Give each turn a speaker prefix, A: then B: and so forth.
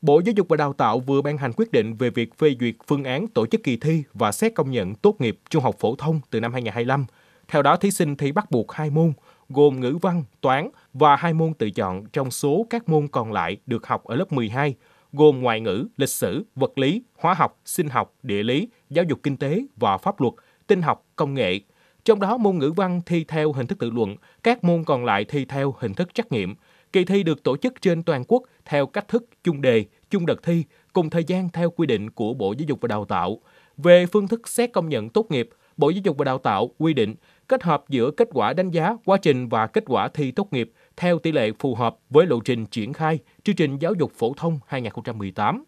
A: Bộ Giáo dục và Đào tạo vừa ban hành quyết định về việc phê duyệt phương án tổ chức kỳ thi và xét công nhận tốt nghiệp trung học phổ thông từ năm 2025. Theo đó, thí sinh thi bắt buộc hai môn, gồm ngữ văn, toán và hai môn tự chọn trong số các môn còn lại được học ở lớp 12, gồm ngoại ngữ, lịch sử, vật lý, hóa học, sinh học, địa lý, giáo dục kinh tế và pháp luật, tin học, công nghệ. Trong đó môn ngữ văn thi theo hình thức tự luận, các môn còn lại thi theo hình thức trắc nghiệm. Kỳ thi được tổ chức trên toàn quốc theo cách thức chung đề, chung đợt thi, cùng thời gian theo quy định của Bộ Giáo dục và Đào tạo. Về phương thức xét công nhận tốt nghiệp, Bộ Giáo dục và Đào tạo quy định kết hợp giữa kết quả đánh giá, quá trình và kết quả thi tốt nghiệp theo tỷ lệ phù hợp với lộ trình triển khai chương trình giáo dục phổ thông 2018.